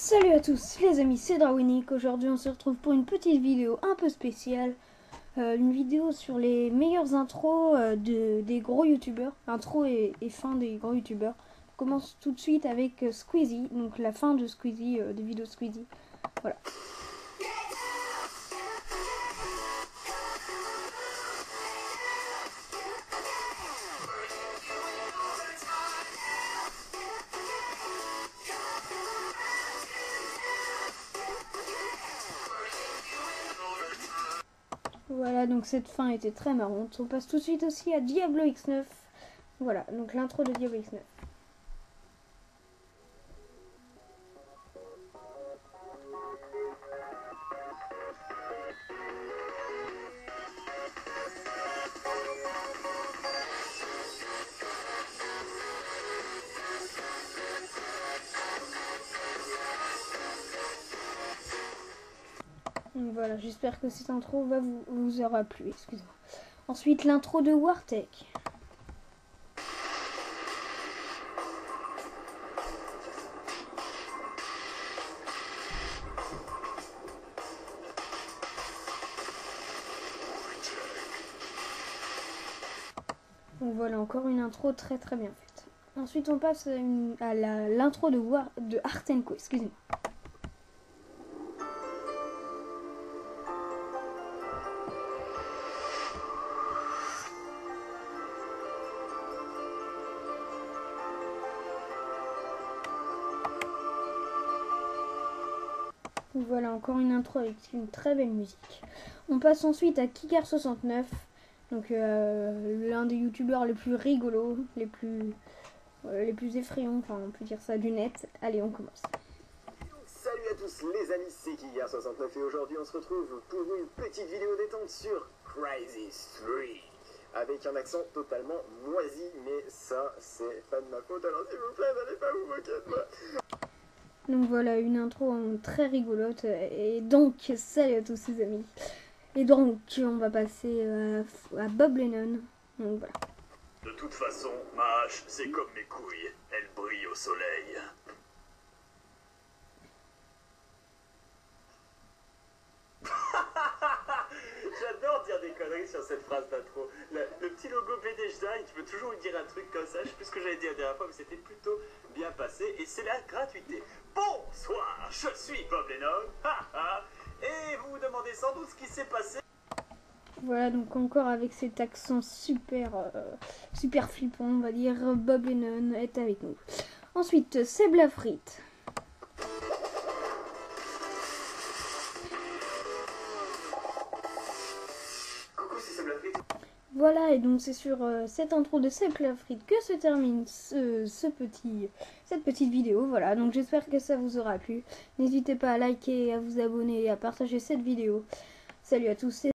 Salut à tous les amis, c'est Darwinic. Aujourd'hui on se retrouve pour une petite vidéo un peu spéciale. Euh, une vidéo sur les meilleures intros euh, de, des gros youtubeurs. Intro et, fin des gros youtubeurs. On commence tout de suite avec euh, Squeezie, donc la fin de Squeezie, des vidéos Squeezie. Voilà. Voilà, donc cette fin était très marrante. On passe tout de suite aussi à Diablo X9. Voilà, donc l'intro de Diablo X9. Voilà, j'espère que cette intro va vous, aura plu. Excusez-moi. Ensuite, l'intro de. Donc voilà, encore une intro très très bien faite. Ensuite, on passe à l'intro de, War, de Artenko, excusez-moi. Voilà encore une intro avec une très belle musique. On passe ensuite à Kikar69, donc euh, l'un des youtubeurs les plus rigolos, les plus, euh, les plus effrayants, enfin on peut dire ça du net. Allez, on commence. Salut à tous les amis, c'est Kikar69 et aujourd'hui on se retrouve pour une petite vidéo détente sur Crazy 3 avec un accent totalement moisi, mais ça c'est pas de ma faute, alors s'il vous plaît, n'allez pas vous moquer de moi. Donc voilà, une intro très rigolote. Et donc, salut à tous les amis. Et donc, on va passer à, à Bob Lennon. Donc voilà. De toute façon, ma hache, c'est comme mes couilles. Elle brille au soleil. J'adore dire des conneries cette phrase d'intro. Le, le, petit logo BD Design, tu peux toujours dire un truc comme ça. Je sais plus ce que j'avais dit la dernière fois, mais c'était plutôt bien passé. Et c'est la gratuité. Bonsoir, je suis Bob Lennon. et vous vous demandez sans doute ce qui s'est passé. Voilà, donc encore avec cet accent super, euh, super flippant, on va dire, Bob Lennon est avec nous. Ensuite, Seb Lafrite. Voilà, et donc c'est sur euh, cette intro de Seb Lafrite que se termine petit, cette petite vidéo. Voilà, donc j'espère que ça vous aura plu. N'hésitez pas à liker, à vous abonner et à partager cette vidéo. Salut à tous.